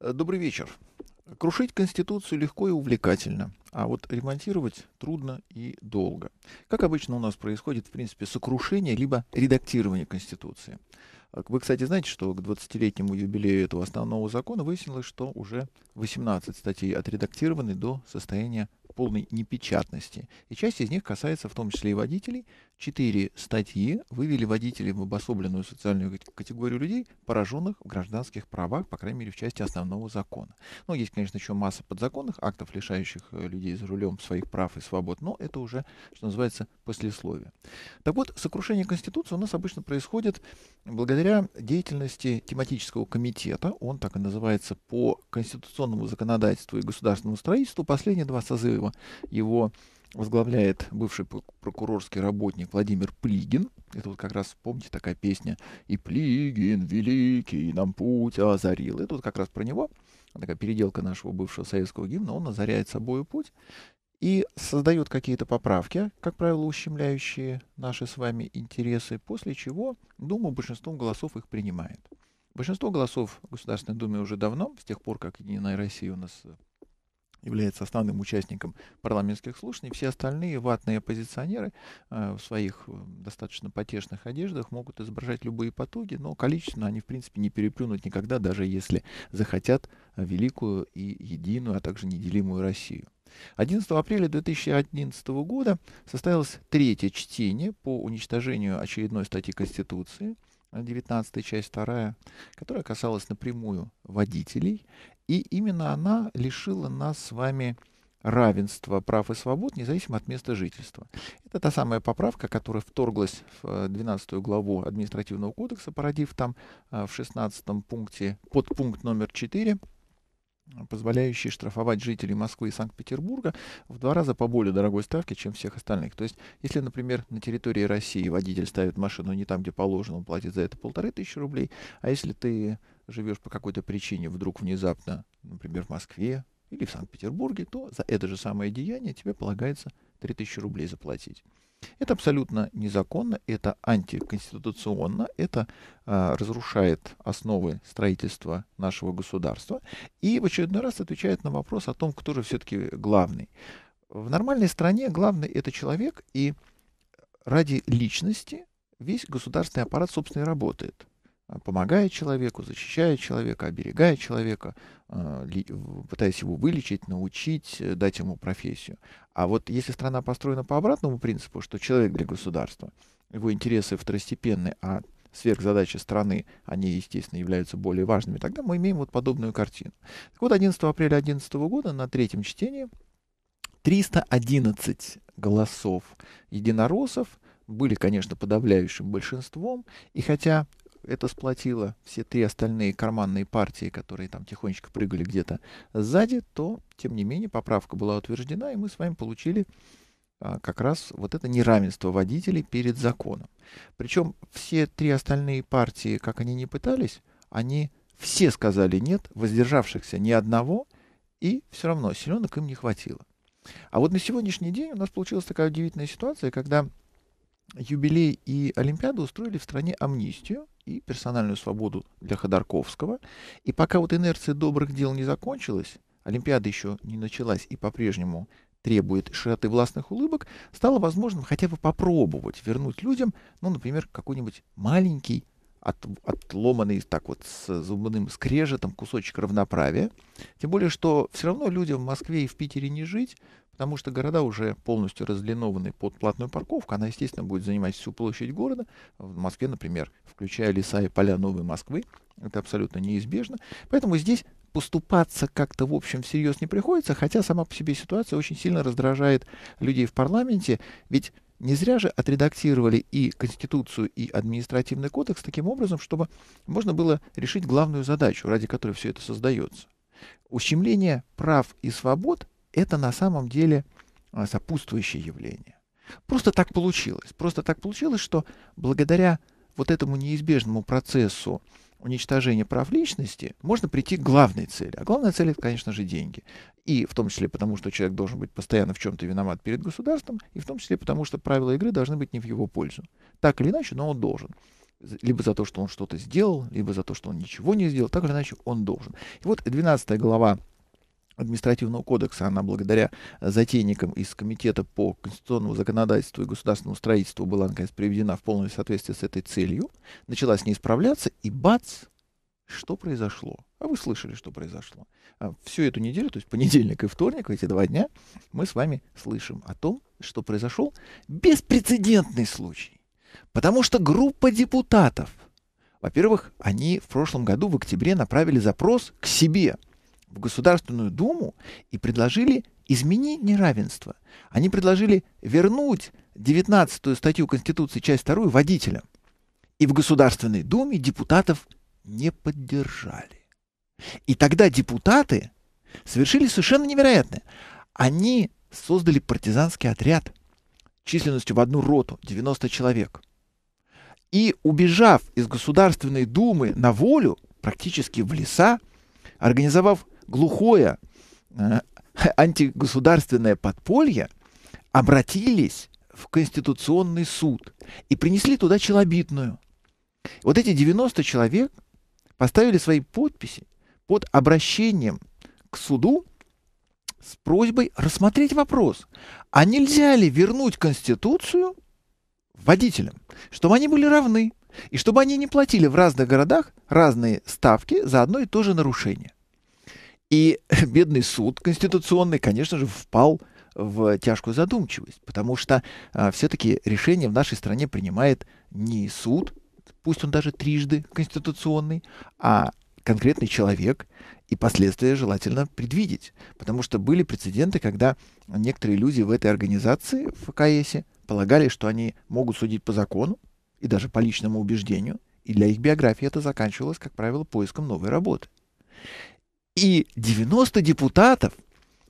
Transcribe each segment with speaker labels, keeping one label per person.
Speaker 1: Э, добрый вечер. Крушить Конституцию легко и увлекательно, а вот ремонтировать трудно и долго. Как обычно у нас происходит, в принципе, сокрушение либо редактирование Конституции. А вы, кстати, знаете, что к 20-летнему юбилею этого основного закона выяснилось, что уже 18 статей отредактированы до состояния полной непечатности. И часть из них касается в том числе и водителей. Четыре статьи вывели водителей в обособленную социальную категорию людей, пораженных в гражданских правах, по крайней мере, в части основного закона. Ну, есть, конечно, еще масса подзаконных актов, лишающих э, людей за рулем своих прав и свобод, но это уже, что называется, послесловие. Так вот, сокрушение Конституции у нас обычно происходит благодаря деятельности тематического комитета, он так и называется по конституционному законодательству и государственному строительству, последние два созыва его возглавляет бывший прокурорский работник Владимир Плигин. Это вот как раз, помните, такая песня «И Плигин великий нам путь озарил». Это вот как раз про него, такая переделка нашего бывшего советского гимна. Он озаряет собой путь и создает какие-то поправки, как правило, ущемляющие наши с вами интересы, после чего Дума большинством голосов их принимает. Большинство голосов в Государственной Думе уже давно, с тех пор, как Единая Россия у нас является основным участником парламентских слушаний. Все остальные ватные оппозиционеры э, в своих э, достаточно потешных одеждах могут изображать любые потуги, но количественно они, в принципе, не переплюнут никогда, даже если захотят великую и единую, а также неделимую Россию. 11 апреля 2011 года состоялось третье чтение по уничтожению очередной статьи Конституции, 19 часть 2, которая касалась напрямую водителей и именно она лишила нас с вами равенства прав и свобод, независимо от места жительства. Это та самая поправка, которая вторглась в 12 э, главу административного кодекса, породив там э, в 16 пункте подпункт номер 4, позволяющий штрафовать жителей Москвы и Санкт-Петербурга в два раза по более дорогой ставке, чем всех остальных. То есть, если, например, на территории России водитель ставит машину не там, где положено, он платит за это полторы тысячи рублей, а если ты живешь по какой-то причине вдруг внезапно, например, в Москве или в Санкт-Петербурге, то за это же самое деяние тебе полагается 3000 рублей заплатить. Это абсолютно незаконно, это антиконституционно, это а, разрушает основы строительства нашего государства и в очередной раз отвечает на вопрос о том, кто же все-таки главный. В нормальной стране главный это человек, и ради личности весь государственный аппарат, собственно, и работает. А, помогая человеку, защищая человека, оберегая человека, а, пытаясь его вылечить, научить, э, дать ему профессию. А вот если страна построена по обратному принципу, что человек для государства, его интересы второстепенны, а сверхзадачи страны, они, естественно, являются более важными, тогда мы имеем вот подобную картину. Так вот, 11 апреля 2011 года на третьем чтении 311 голосов единороссов были, конечно, подавляющим большинством, и хотя это сплотило все три остальные карманные партии, которые там тихонечко прыгали где-то сзади, то, тем не менее, поправка была утверждена, и мы с вами получили а, как раз вот это неравенство водителей перед законом. Причем все три остальные партии, как они не пытались, они все сказали нет, воздержавшихся ни одного, и все равно силенок им не хватило. А вот на сегодняшний день у нас получилась такая удивительная ситуация, когда юбилей и Олимпиаду устроили в стране амнистию, и персональную свободу для Ходорковского. И пока вот инерция добрых дел не закончилась, Олимпиада еще не началась и по-прежнему требует широты властных улыбок, стало возможным хотя бы попробовать вернуть людям, ну, например, какой-нибудь маленький от, отломанный так вот с зубным скрежетом кусочек равноправия. Тем более, что все равно людям в Москве и в Питере не жить, потому что города уже полностью разлинованы под платную парковку. Она, естественно, будет занимать всю площадь города. В Москве, например, включая леса и поля Новой Москвы. Это абсолютно неизбежно. Поэтому здесь поступаться как-то, в общем, всерьез не приходится, хотя сама по себе ситуация очень сильно раздражает людей в парламенте, ведь не зря же отредактировали и Конституцию, и административный кодекс таким образом, чтобы можно было решить главную задачу, ради которой все это создается. Ущемление прав и свобод — это на самом деле а, сопутствующее явление. Просто так получилось. Просто так получилось, что благодаря вот этому неизбежному процессу уничтожения прав личности можно прийти к главной цели. А главная цель это, конечно же, деньги. И в том числе потому, что человек должен быть постоянно в чем-то виноват перед государством, и в том числе потому, что правила игры должны быть не в его пользу. Так или иначе, но он должен. либо за то, что он что-то сделал, либо за то, что он ничего не сделал, так или иначе он должен. И вот 12 глава административного кодекса, она благодаря затейникам из Комитета по конституционному законодательству и государственному строительству была, наконец, приведена в полное соответствие с этой целью, начала с ней справляться, и бац, что произошло? А вы слышали, что произошло. А всю эту неделю, то есть понедельник и вторник, эти два дня, мы с вами слышим о том, что произошел беспрецедентный случай. Потому что группа депутатов, во-первых, они в прошлом году в октябре направили запрос к себе в Государственную Думу и предложили изменить неравенство. Они предложили вернуть 19 статью Конституции, часть 2 водителям. И в Государственной Думе депутатов не поддержали. И тогда депутаты совершили совершенно невероятное. Они создали партизанский отряд численностью в одну роту, 90 человек. И убежав из Государственной Думы на волю, практически в леса, организовав глухое э, антигосударственное подполье, обратились в Конституционный суд и принесли туда челобитную. Вот эти 90 человек поставили свои подписи под обращением к суду с просьбой рассмотреть вопрос, а нельзя ли вернуть Конституцию водителям, чтобы они были равны, и чтобы они не платили в разных городах разные ставки за одно и то же нарушение. И бедный суд конституционный, конечно же, впал в тяжкую задумчивость, потому что а, все-таки решение в нашей стране принимает не суд, пусть он даже трижды конституционный, а конкретный человек, и последствия желательно предвидеть. Потому что были прецеденты, когда некоторые люди в этой организации, в КС, полагали, что они могут судить по закону и даже по личному убеждению, и для их биографии это заканчивалось, как правило, поиском новой работы. И 90 депутатов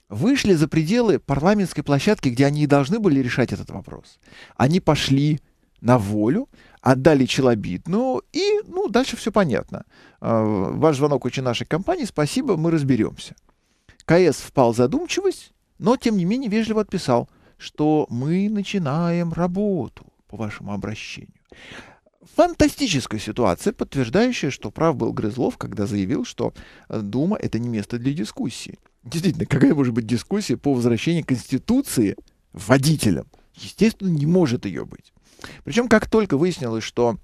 Speaker 1: вышли за пределы парламентской площадки, где они и должны были решать этот вопрос. Они пошли на волю, отдали челобитную, и, ну, дальше все понятно. А, ваш звонок очень нашей компании, спасибо, мы разберемся. КС впал в задумчивость, но, тем не менее, вежливо отписал, что мы начинаем работу по вашему обращению. Фантастическая ситуация, подтверждающая, что прав был Грызлов, когда заявил, что э, Дума — это не место для дискуссии. Действительно, какая может быть дискуссия по возвращению Конституции водителям? Естественно, не может ее быть. Причем, как только выяснилось, что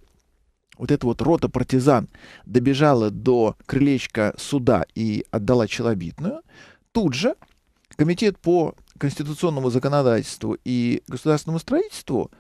Speaker 1: вот эта вот рота партизан добежала до крылечка суда и отдала челобитную, тут же Комитет по конституционному законодательству и государственному строительству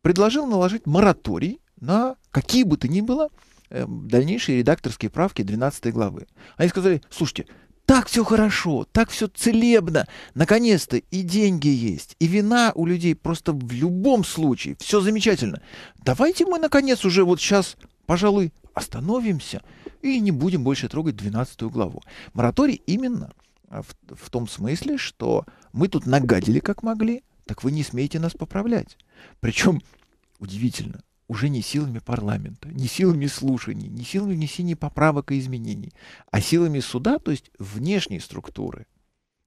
Speaker 1: предложил наложить мораторий на какие бы то ни было э, дальнейшие редакторские правки 12 главы. Они сказали, слушайте, так все хорошо, так все целебно. Наконец-то и деньги есть, и вина у людей просто в любом случае. Все замечательно. Давайте мы, наконец, уже вот сейчас, пожалуй, остановимся и не будем больше трогать 12 главу. Мораторий именно в, в том смысле, что мы тут нагадили как могли, так вы не смеете нас поправлять. Причем, удивительно, уже не силами парламента, не силами слушаний, не силами внесения поправок и изменений, а силами суда, то есть внешней структуры,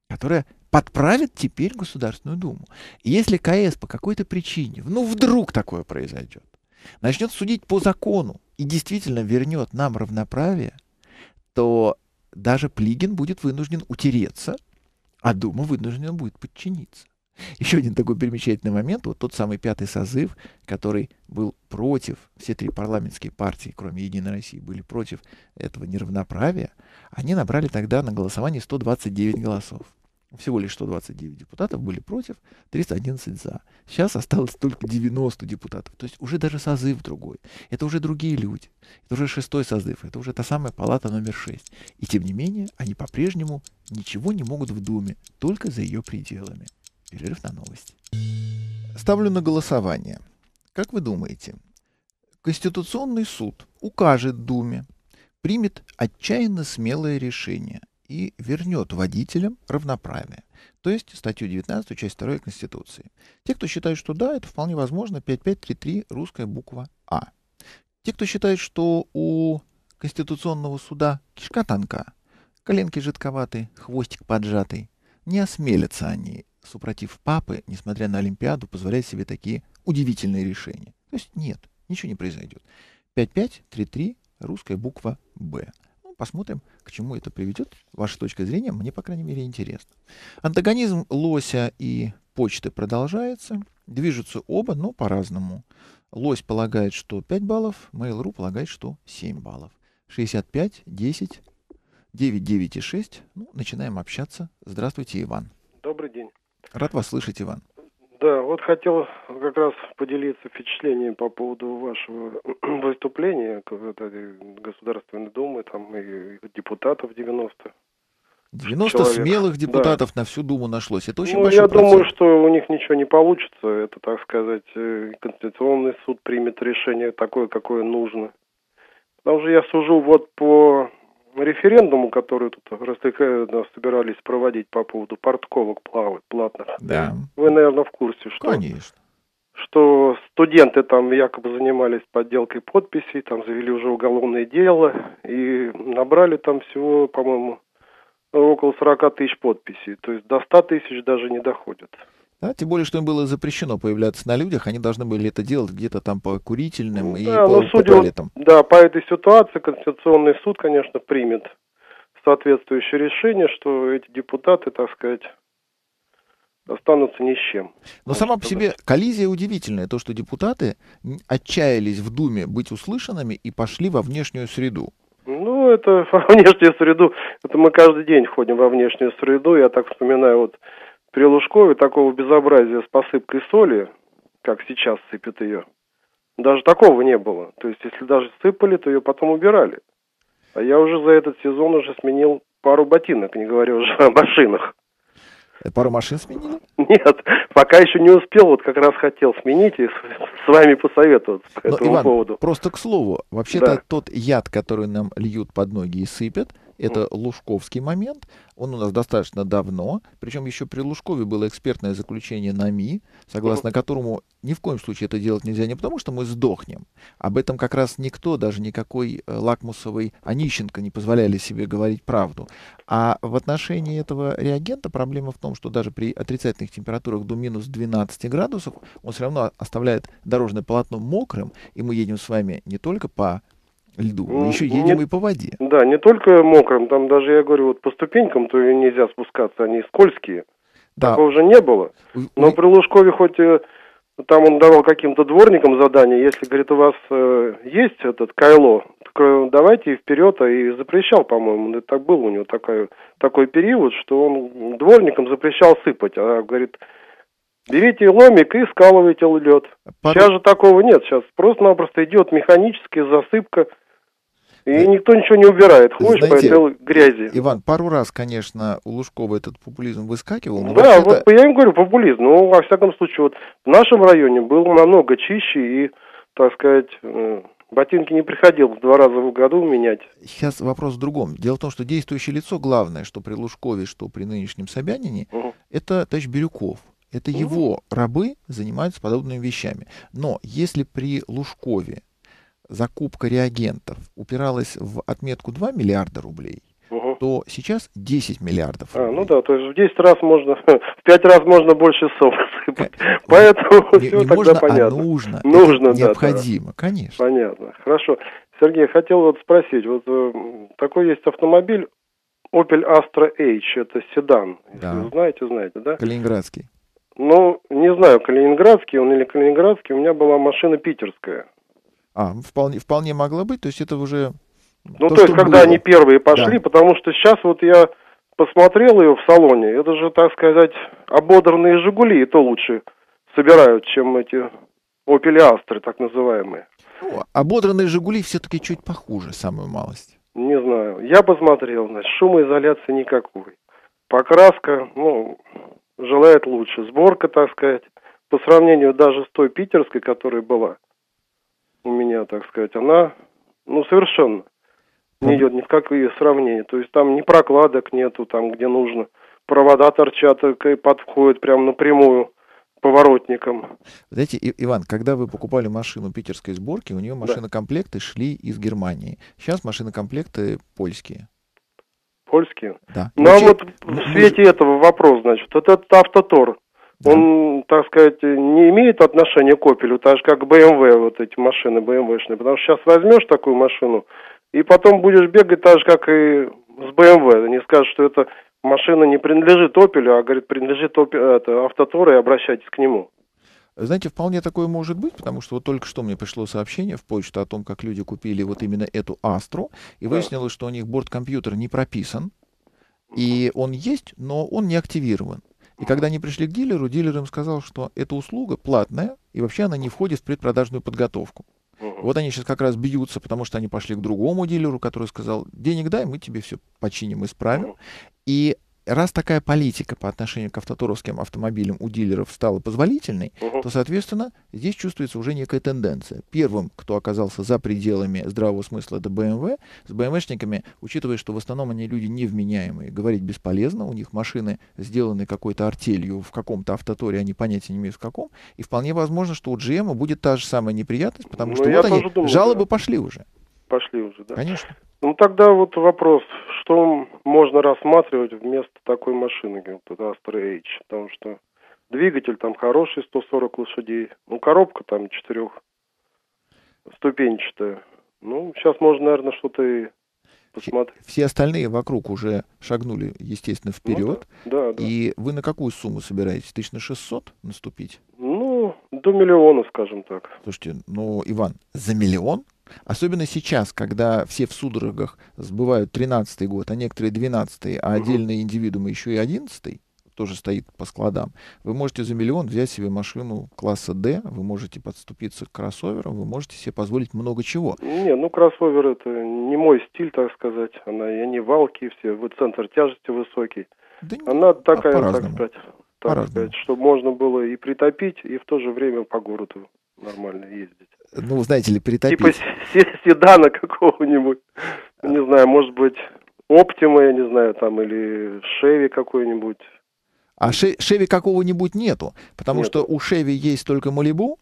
Speaker 1: которая подправит теперь Государственную Думу. И если КС по какой-то причине, ну вдруг такое произойдет, начнет судить по закону и действительно вернет нам равноправие, то даже Плигин будет вынужден утереться, а Дума вынуждена будет подчиниться. Еще один такой примечательный момент, вот тот самый пятый созыв, который был против, все три парламентские партии, кроме Единой России, были против этого неравноправия, они набрали тогда на голосование 129 голосов. Всего лишь 129 депутатов были против, 311 за. Сейчас осталось только 90 депутатов. То есть уже даже созыв другой. Это уже другие люди. Это уже шестой созыв. Это уже та самая палата номер 6. И тем не менее, они по-прежнему ничего не могут в Думе, только за ее пределами. Перерыв на новости. Ставлю на голосование. Как вы думаете, Конституционный суд укажет Думе, примет отчаянно смелое решение и вернет водителям равноправие, то есть статью 19, часть 2 Конституции. Те, кто считает, что да, это вполне возможно, 5533 русская буква А. Те, кто считает, что у Конституционного суда кишка тонка, коленки жидковатые, хвостик поджатый, не осмелятся они супротив папы, несмотря на Олимпиаду, позволяет себе такие удивительные решения. То есть нет, ничего не произойдет. 5533, русская буква «Б». Ну, посмотрим, к чему это приведет. Ваша точка зрения мне, по крайней мере, интересна. Антагонизм лося и почты продолжается. Движутся оба, но по-разному. Лось полагает, что 5 баллов, Mail.ru полагает, что 7 баллов. 65, 10, 9, 9 и 6. Ну, начинаем общаться. Здравствуйте, Иван.
Speaker 2: Добрый день.
Speaker 1: Рад вас слышать, Иван.
Speaker 2: Да, вот хотел как раз поделиться впечатлением по поводу вашего выступления Государственной Думы там, и депутатов 90.
Speaker 1: 90 человек. смелых депутатов да. на всю Думу нашлось. Это очень
Speaker 2: ну,
Speaker 1: большой
Speaker 2: я
Speaker 1: процент.
Speaker 2: думаю, что у них ничего не получится. Это, так сказать, э, Конституционный суд примет решение такое, какое нужно. Потому что я сужу вот по референдуму, который тут собирались проводить по поводу портковок плавать платных.
Speaker 1: Да.
Speaker 2: Вы, наверное, в курсе, что...
Speaker 1: Конечно.
Speaker 2: Что студенты там якобы занимались подделкой подписей, там завели уже уголовное дело и набрали там всего, по-моему, около 40 тысяч подписей. То есть до 100 тысяч даже не доходят.
Speaker 1: Да, тем более, что им было запрещено появляться на людях, они должны были это делать где-то там по курительным
Speaker 2: да,
Speaker 1: и
Speaker 2: по,
Speaker 1: по,
Speaker 2: судя, по туалетам. Да, по этой ситуации Конституционный суд, конечно, примет соответствующее решение, что эти депутаты, так сказать, останутся ни с чем.
Speaker 1: Но сама по себе коллизия удивительная, то, что депутаты отчаялись в Думе быть услышанными и пошли во внешнюю среду.
Speaker 2: Ну, это во внешнюю среду, это мы каждый день ходим во внешнюю среду, я так вспоминаю, вот при Лужкове такого безобразия с посыпкой соли, как сейчас сыпят ее, даже такого не было. То есть, если даже сыпали, то ее потом убирали. А я уже за этот сезон уже сменил пару ботинок, не говоря уже о машинах.
Speaker 1: Э, пару машин сменили?
Speaker 2: Нет, пока еще не успел, вот как раз хотел сменить и с, вами посоветоваться по
Speaker 1: Но,
Speaker 2: этому
Speaker 1: Иван,
Speaker 2: поводу.
Speaker 1: Просто к слову, вообще-то да. тот яд, который нам льют под ноги и сыпят, это Лужковский момент. Он у нас достаточно давно. Причем еще при Лужкове было экспертное заключение НАМИ, согласно которому ни в коем случае это делать нельзя не потому, что мы сдохнем. Об этом как раз никто, даже никакой э, лакмусовый Онищенко не позволяли себе говорить правду. А в отношении этого реагента проблема в том, что даже при отрицательных температурах до минус 12 градусов он все равно оставляет дорожное полотно мокрым, и мы едем с вами не только по льду. Мы еще едем
Speaker 2: не,
Speaker 1: и по воде.
Speaker 2: Да, не только мокрым, там даже, я говорю, вот по ступенькам то нельзя спускаться, они скользкие. Да. Такого уже не было. Но при Лужкове хоть э, там он давал каким-то дворникам задание, если, говорит, у вас э, есть этот кайло, так, э, давайте вперед, а и запрещал, по-моему, это так был у него такой, такой период, что он дворникам запрещал сыпать, а, говорит, берите ломик и скалывайте лед. Пару... Сейчас же такого нет, сейчас просто-напросто идет механическая засыпка, и никто ничего не убирает. Ходишь Знаете, по этой грязи.
Speaker 1: Иван, пару раз, конечно, у Лужкова этот популизм выскакивал.
Speaker 2: Но да, вот я им говорю, популизм. Но, во всяком случае, вот в нашем районе был намного чище и, так сказать, ботинки не приходилось два раза в году менять.
Speaker 1: Сейчас вопрос в другом. Дело в том, что действующее лицо, главное, что при Лужкове, что при нынешнем Собянине, угу. это товарищ Бирюков. Это угу. его рабы занимаются подобными вещами. Но если при Лужкове закупка реагентов упиралась в отметку 2 миллиарда рублей, угу. то сейчас 10 миллиардов
Speaker 2: рублей. А, ну да, то есть в 10 раз можно, в 5 раз можно больше сов сыпать. Поэтому
Speaker 1: не, все не тогда можно, а понятно. А нужно. Нужно, Это необходимо, да. конечно.
Speaker 2: Понятно. Хорошо. Сергей, хотел вот спросить, вот э, такой есть автомобиль Opel Astra H, это седан. Да. Если вы знаете, знаете, да?
Speaker 1: Калининградский.
Speaker 2: Ну, не знаю, калининградский он или калининградский, у меня была машина питерская.
Speaker 1: А, вполне, вполне могла быть, то есть это уже...
Speaker 2: Ну, то, то есть, когда было. они первые пошли, да. потому что сейчас вот я посмотрел ее в салоне, это же, так сказать, ободранные «Жигули», и то лучше собирают, чем эти «Опели Астры», так называемые.
Speaker 1: Ну, ободранные «Жигули» все-таки чуть похуже, самую малость.
Speaker 2: Не знаю. Я посмотрел, значит, шумоизоляции никакой. Покраска, ну, желает лучше. Сборка, так сказать, по сравнению даже с той питерской, которая была, у меня, так сказать, она, ну, совершенно не идет ни в какие сравнения. То есть там ни прокладок нету, там, где нужно. Провода торчат и подходят прямо напрямую поворотником.
Speaker 1: Знаете, Иван, когда вы покупали машину питерской сборки, у нее машинокомплекты да. шли из Германии. Сейчас машинокомплекты польские.
Speaker 2: Польские?
Speaker 1: Да.
Speaker 2: Ну, а вот в свете мы... этого вопрос, значит, вот этот автотор. Он, так сказать, не имеет отношения к Opel, так же как BMW, вот эти машины BMW-шные. Потому что сейчас возьмешь такую машину, и потом будешь бегать так же, как и с BMW. Не скажешь, что эта машина не принадлежит Opel, а, говорит, принадлежит Opel, это, Автотор, и обращайтесь к нему.
Speaker 1: Знаете, вполне такое может быть, потому что вот только что мне пришло сообщение в почту о том, как люди купили вот именно эту Астру, и выяснилось, что у них борт-компьютер не прописан, и он есть, но он не активирован. И когда они пришли к дилеру, дилер им сказал, что эта услуга платная, и вообще она не входит в предпродажную подготовку. Вот они сейчас как раз бьются, потому что они пошли к другому дилеру, который сказал, денег дай, мы тебе все починим, исправим. И раз такая политика по отношению к автоторовским автомобилям у дилеров стала позволительной, угу. то, соответственно, здесь чувствуется уже некая тенденция. Первым, кто оказался за пределами здравого смысла, это BMW. С БМВшниками, учитывая, что в основном они люди невменяемые, говорить бесполезно, у них машины сделаны какой-то артелью в каком-то автоторе, они понятия не имеют в каком, и вполне возможно, что у GM будет та же самая неприятность, потому ну, что вот они, думаю, жалобы да. пошли уже.
Speaker 2: Пошли уже, да.
Speaker 1: Конечно.
Speaker 2: Ну тогда вот вопрос, что можно рассматривать вместо такой машины, вот Astra H, потому что двигатель там хороший, 140 лошадей, ну коробка там четырех ступенчатая. Ну, сейчас можно, наверное, что-то и посмотреть.
Speaker 1: Все остальные вокруг уже шагнули, естественно, вперед. Ну, да, да, да. И вы на какую сумму собираетесь? Тысяч на 600 наступить?
Speaker 2: Ну, до миллиона, скажем так.
Speaker 1: Слушайте, ну, Иван, за миллион? Особенно сейчас, когда все в судорогах сбывают 13-й год, а некоторые 12-й, а отдельные индивидуумы еще и 11-й, тоже стоит по складам. Вы можете за миллион взять себе машину класса D, вы можете подступиться к кроссоверам, вы можете себе позволить много чего.
Speaker 2: Не, ну кроссовер это не мой стиль, так сказать. Она, и они валки все, вы центр тяжести высокий. Да Она не, такая, а так сказать, так сказать, чтобы можно было и притопить, и в то же время по городу нормально ездить
Speaker 1: ну, знаете ли, перетопить.
Speaker 2: Типа седана какого-нибудь. Не знаю, может быть, Оптима, я не знаю, там, или Шеви какой-нибудь.
Speaker 1: А Шеви какого-нибудь нету, потому нету. что у Шеви есть только Малибу,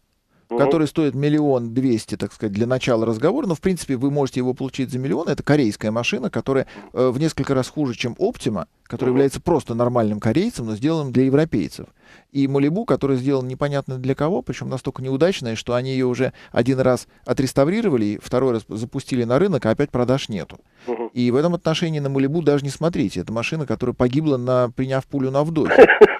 Speaker 1: угу. который стоит миллион двести, так сказать, для начала разговора. Но, в принципе, вы можете его получить за миллион. Это корейская машина, которая э, в несколько раз хуже, чем Optima, который угу. является просто нормальным корейцем, но сделанным для европейцев. И Малибу, который сделан непонятно для кого, причем настолько неудачная, что они ее уже один раз отреставрировали, второй раз запустили на рынок, а опять продаж нету. Угу. И в этом отношении на Малибу даже не смотрите. Это машина, которая погибла, на, приняв пулю на вдохе.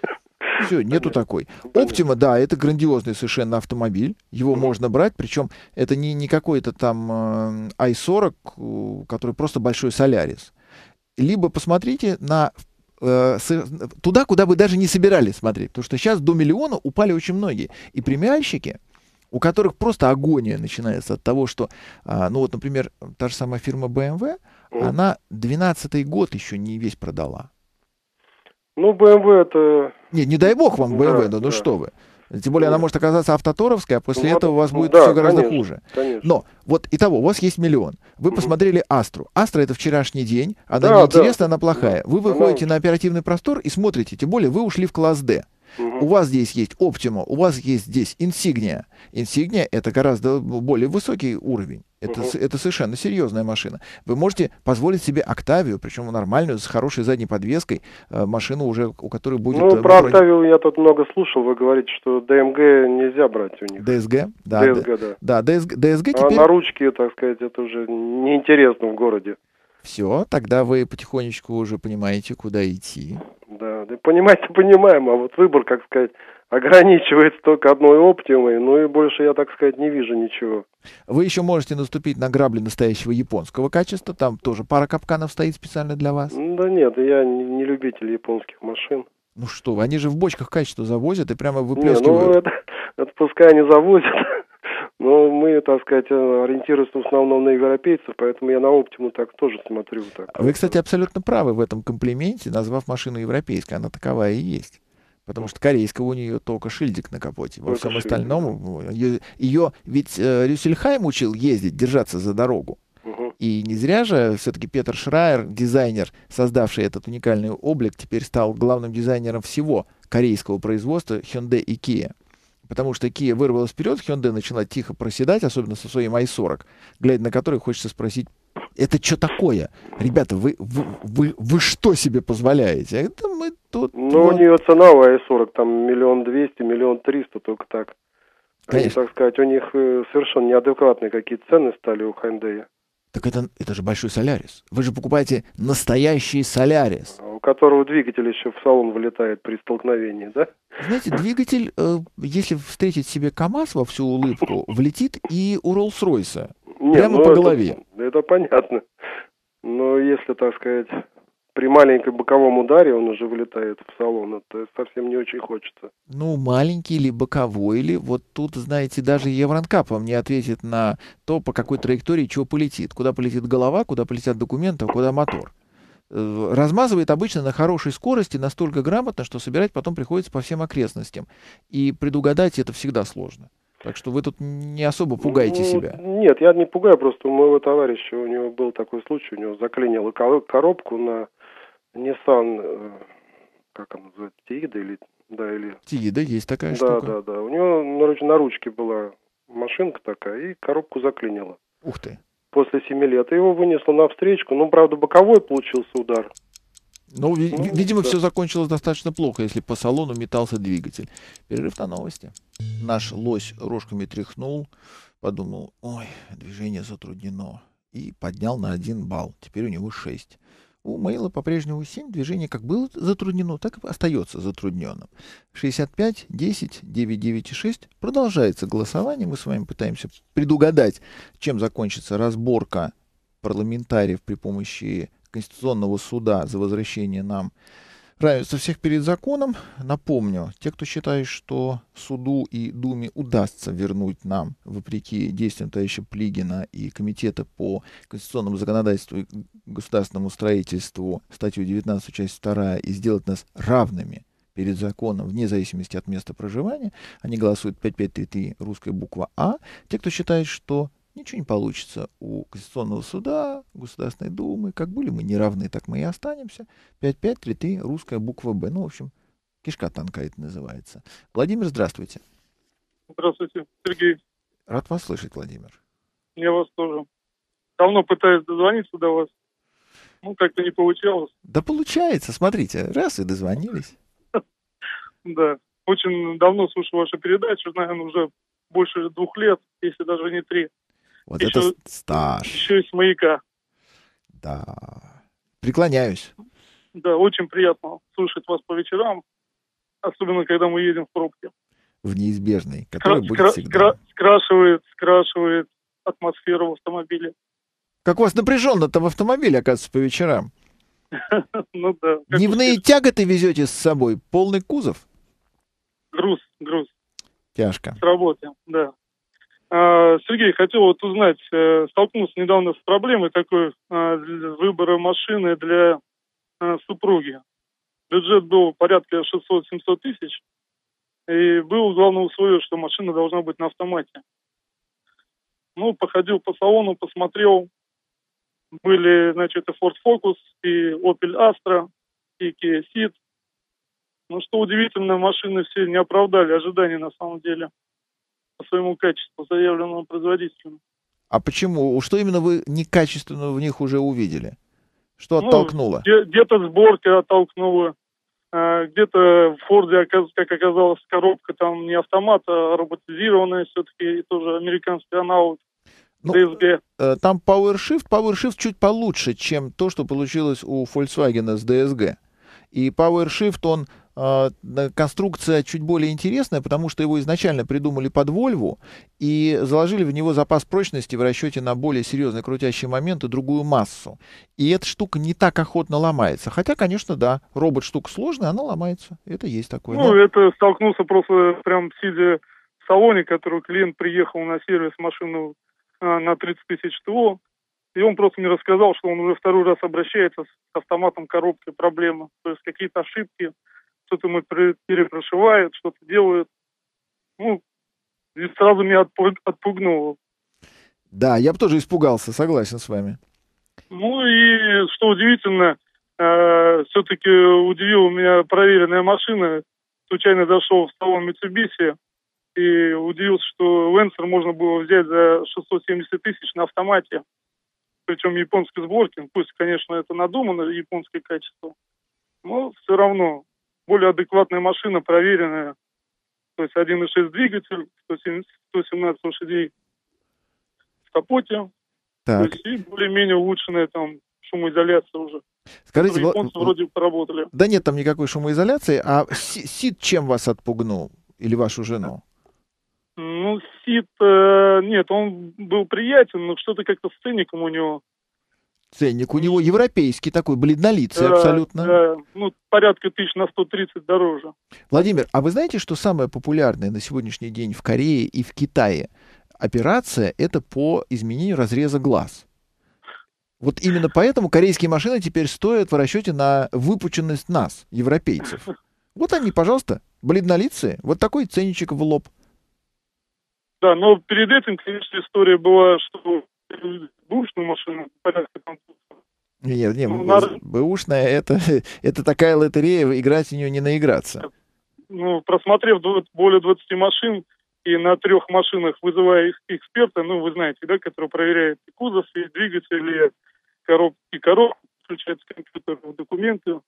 Speaker 1: Все, нету такой. Оптима, да, это грандиозный совершенно автомобиль. Его можно брать, причем это не, не какой-то там э, i40, который просто большой Солярис. Либо посмотрите на э, туда, куда вы даже не собирались смотреть. Потому что сейчас до миллиона упали очень многие. И премиальщики, у которых просто агония начинается от того, что, а, ну вот, например, та же самая фирма BMW, mm. она 12 год еще не весь продала.
Speaker 2: Ну, BMW это...
Speaker 1: Не, не дай бог вам BMW, да, ну, да. ну что вы. Тем более она может оказаться автоторовской, а после ну, этого у вас будет да, все гораздо конечно, хуже. Конечно. Но вот и того, у вас есть миллион. Вы угу. посмотрели Астру. Астра это вчерашний день, она да, неинтересна, да. она плохая. Вы выходите она... на оперативный простор и смотрите, тем более вы ушли в класс D. Угу. У вас здесь есть Optima, у вас есть здесь Insignia. Insignia это гораздо более высокий уровень. Это, угу. это совершенно серьезная машина. Вы можете позволить себе Октавию, причем нормальную, с хорошей задней подвеской, э, машину уже, у которой будет...
Speaker 2: Ну, э, про бронь... Октавию я тут много слушал, вы говорите, что ДМГ нельзя брать у них.
Speaker 1: ДСГ?
Speaker 2: Да, ДСГ, да.
Speaker 1: Да, ДСГ, ДСГ а
Speaker 2: теперь... на ручке, так сказать, это уже неинтересно в городе.
Speaker 1: Все, тогда вы потихонечку уже понимаете, куда идти.
Speaker 2: Да, да понимать-то понимаем, а вот выбор, как сказать, ограничивается только одной оптимой, ну и больше я, так сказать, не вижу ничего.
Speaker 1: Вы еще можете наступить на грабли настоящего японского качества, там тоже пара капканов стоит специально для вас.
Speaker 2: Да нет, я не, не любитель японских машин.
Speaker 1: Ну что вы, они же в бочках качество завозят и прямо выплескивают. Не,
Speaker 2: ну это, это пускай они завозят, но мы, так сказать, ориентируемся в основном на европейцев, поэтому я на оптиму так тоже смотрю. Так.
Speaker 1: Вы, кстати, абсолютно правы в этом комплименте, назвав машину европейской, она таковая и есть. Потому что корейского у нее только шильдик на капоте. Во всем остальном ее, ее ведь э, Рюссельхайм учил ездить, держаться за дорогу. И не зря же все-таки Петр Шрайер, дизайнер, создавший этот уникальный облик, теперь стал главным дизайнером всего корейского производства Hyundai и Kia. Потому что Kia вырвалась вперед, Hyundai начала тихо проседать, особенно со своим i40, глядя на который хочется спросить, это что такое? Ребята, вы, вы, вы, вы что себе позволяете? Это мы тут...
Speaker 2: Ну, вот... у нее цена у АИ-40, там миллион двести, миллион триста, только так. Конечно. Они, так сказать, у них э, совершенно неадекватные какие цены стали у Хайндея.
Speaker 1: Так это, это же большой Солярис. Вы же покупаете настоящий Солярис.
Speaker 2: У которого двигатель еще в салон вылетает при столкновении, да?
Speaker 1: Знаете, двигатель, э, если встретить себе КАМАЗ во всю улыбку, влетит и у Роллс-Ройса. Прямо ну, по
Speaker 2: это,
Speaker 1: голове.
Speaker 2: Это понятно. Но если, так сказать, при маленьком боковом ударе он уже вылетает в салон. Это совсем не очень хочется.
Speaker 1: Ну, маленький или боковой, или вот тут, знаете, даже Евронкап вам не ответит на то, по какой траектории чего полетит. Куда полетит голова, куда полетят документы, куда мотор. Э, размазывает обычно на хорошей скорости настолько грамотно, что собирать потом приходится по всем окрестностям. И предугадать это всегда сложно. Так что вы тут не особо пугаете ну, себя.
Speaker 2: Нет, я не пугаю, просто у моего товарища, у него был такой случай, у него заклинило коробку на Nissan, э, как он называется, Тиида или... Да, или...
Speaker 1: Тиида, есть такая
Speaker 2: да,
Speaker 1: штука.
Speaker 2: Да, да, да. У него на, на ручке была машинка такая, и коробку заклинила.
Speaker 1: Ух ты.
Speaker 2: После семи лет. И его вынесло на встречку. Ну, правда, боковой получился удар.
Speaker 1: Ну, ви- ну видимо, да. все закончилось достаточно плохо, если по салону метался двигатель. Перерыв на новости. Наш лось рожками тряхнул, подумал, ой, движение затруднено. И поднял на один балл. Теперь у него шесть. У Мейла по-прежнему 7, движение как было затруднено, так и остается затрудненным. 65, 10, 9, 9 и 6 продолжается голосование. Мы с вами пытаемся предугадать, чем закончится разборка парламентариев при помощи Конституционного суда за возвращение нам равенства всех перед законом. Напомню, те, кто считает, что суду и Думе удастся вернуть нам, вопреки действиям товарища Плигина и Комитета по конституционному законодательству и государственному строительству, статью 19, часть 2, и сделать нас равными перед законом, вне зависимости от места проживания. Они голосуют 5533, русская буква А. Те, кто считает, что ничего не получится у Конституционного суда, Государственной Думы. Как были мы неравны, так мы и останемся. 5533, русская буква Б. Ну, в общем, кишка танка это называется. Владимир, здравствуйте.
Speaker 3: Здравствуйте, Сергей.
Speaker 1: Рад вас слышать, Владимир.
Speaker 3: Я вас тоже. Давно пытаюсь дозвониться до вас. Ну, как-то не получалось.
Speaker 1: Да получается, смотрите, раз и дозвонились.
Speaker 3: Да, очень давно слушаю вашу передачу, наверное, уже больше двух лет, если даже не три.
Speaker 1: Вот еще, это стаж.
Speaker 3: Еще из маяка.
Speaker 1: Да. Преклоняюсь.
Speaker 3: Да, очень приятно слушать вас по вечерам, особенно когда мы едем в пробке.
Speaker 1: В неизбежной, которая Скра- будет всегда.
Speaker 3: Скра- скрашивает, скрашивает атмосферу в автомобиле.
Speaker 1: Как у вас напряженно-то в автомобиле, оказывается, по вечерам.
Speaker 3: Ну да.
Speaker 1: Дневные тяготы везете с собой, полный кузов?
Speaker 3: Груз, груз.
Speaker 1: Тяжко.
Speaker 3: С работы, да. А, Сергей, хотел вот узнать, э, столкнулся недавно с проблемой такой а, выбора машины для а, супруги. Бюджет был порядка 600-700 тысяч, и было главное условие, что машина должна быть на автомате. Ну, походил по салону, посмотрел. Были, значит, и Ford Focus, и Opel Astra, и Kia Ceed. Ну, что удивительно, машины все не оправдали ожиданий на самом деле по своему качеству, заявленному производителем.
Speaker 1: А почему? Что именно вы некачественно в них уже увидели? Что ну, оттолкнуло?
Speaker 3: Ну, где-то сборка оттолкнула, а, где-то в Форде, как оказалось, коробка там не автомат, а роботизированная все-таки, и тоже американский аналог. Ну, DSG.
Speaker 1: Э, там PowerShift, PowerShift чуть получше, чем то, что получилось у Volkswagen с DSG. И PowerShift, он конструкция чуть более интересная, потому что его изначально придумали под Volvo и заложили в него запас прочности в расчете на более серьезный крутящий момент и другую массу. И эта штука не так охотно ломается. Хотя, конечно, да, робот штука сложная, она ломается. Это есть такое.
Speaker 3: Ну, но... это столкнулся просто прям сидя в салоне, который клиент приехал на сервис машину а, на 30 тысяч ТО, и он просто мне рассказал, что он уже второй раз обращается с автоматом коробки, проблема. То есть какие-то ошибки, что-то мы перепрошивают, что-то делают. Ну, и сразу меня отпугнуло.
Speaker 1: Да, я бы тоже испугался, согласен с вами.
Speaker 3: Ну и что удивительно, э, все-таки удивила меня проверенная машина. Случайно зашел в салон Mitsubishi и удивился, что Лэнсер можно было взять за 670 тысяч на автомате. Причем японской сборки. Пусть, конечно, это надумано, японское качество. Но все равно более адекватная машина, проверенная. То есть 1.6 двигатель, 117 лошадей в капоте. Так. То есть и более-менее улучшенная там шумоизоляция уже.
Speaker 1: Скажите,
Speaker 3: японцы вроде поработали.
Speaker 1: Да нет там никакой шумоизоляции, а СИД чем вас отпугнул? Или вашу жену?
Speaker 3: Ну, СИД, э, нет, он был приятен, но что-то как-то с ценником у него.
Speaker 1: Ценник у него европейский такой, бледнолицый
Speaker 3: да,
Speaker 1: абсолютно.
Speaker 3: Да, ну, порядка тысяч на 130 дороже.
Speaker 1: Владимир, а вы знаете, что самое популярное на сегодняшний день в Корее и в Китае операция это по изменению разреза глаз? Вот именно поэтому корейские машины теперь стоят в расчете на выпученность нас, европейцев. Вот они, пожалуйста, бледнолицые, вот такой ценничек в лоб.
Speaker 3: Да, но перед этим, конечно, история была, что бэушную машину порядка там
Speaker 1: нет, нет, ну, бэушная это, это такая лотерея, играть в нее не наиграться.
Speaker 3: Ну, просмотрев более 20 машин и на трех машинах вызывая эксперта, ну, вы знаете, да, который проверяет и кузов, и двигатель, и коробки, и коробку, включается компьютер, документы.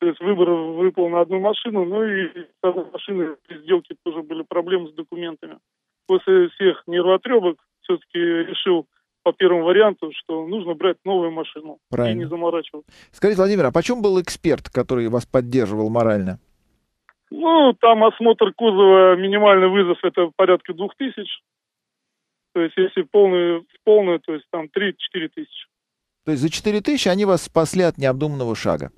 Speaker 3: То есть выбор выпал на одну машину, ну и с одной машины при сделке тоже были проблемы с документами. После всех нервотребок все-таки решил по первому варианту, что нужно брать новую машину Правильно. и не заморачиваться.
Speaker 1: Скажите, Владимир, а почем был эксперт, который вас поддерживал морально?
Speaker 3: Ну, там осмотр кузова, минимальный вызов это порядка двух тысяч. То есть, если полную, полную, то есть там 3-4 тысячи.
Speaker 1: То есть за 4 тысячи они вас спасли от необдуманного шага?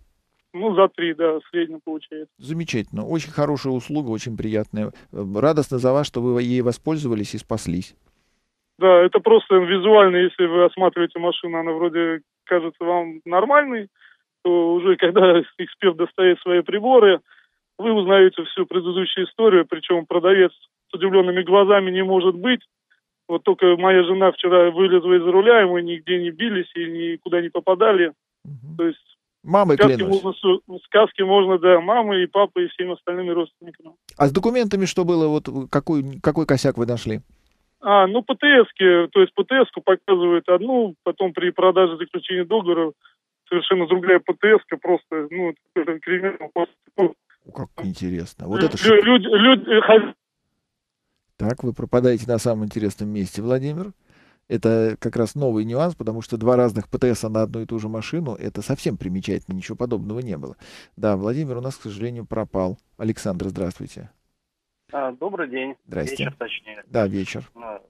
Speaker 3: Ну, за 3, да, в среднем получается.
Speaker 1: Замечательно. Очень хорошая услуга, очень приятная. Радостно за вас, что вы ей воспользовались и спаслись.
Speaker 3: Да, это просто визуально, если вы осматриваете машину, она вроде кажется вам нормальной, то уже когда эксперт достает свои приборы, вы узнаете всю предыдущую историю, причем продавец с удивленными глазами не может быть. Вот только моя жена вчера вылезла из руля, и мы нигде не бились и никуда не попадали. Угу. То есть
Speaker 1: Мамой сказки
Speaker 3: можно, сказки можно, да, мамы и папы и всеми остальными родственниками.
Speaker 1: А с документами что было? Вот какой, какой косяк вы нашли?
Speaker 3: А, ну, ПТС, то есть ПТС показывает одну, потом при продаже заключения договора совершенно другая ПТС, просто, ну, это криминал.
Speaker 1: Как интересно. Вот это
Speaker 3: люди, люди,
Speaker 1: так, вы пропадаете на самом интересном месте, Владимир. Это как раз новый нюанс, потому что два разных ПТС на одну и ту же машину, это совсем примечательно, ничего подобного не было. Да, Владимир у нас, к сожалению, пропал. Александр, здравствуйте.
Speaker 4: А, добрый день.
Speaker 1: Здрасте.
Speaker 4: Вечер, точнее.
Speaker 1: Да, вечер.
Speaker 4: А,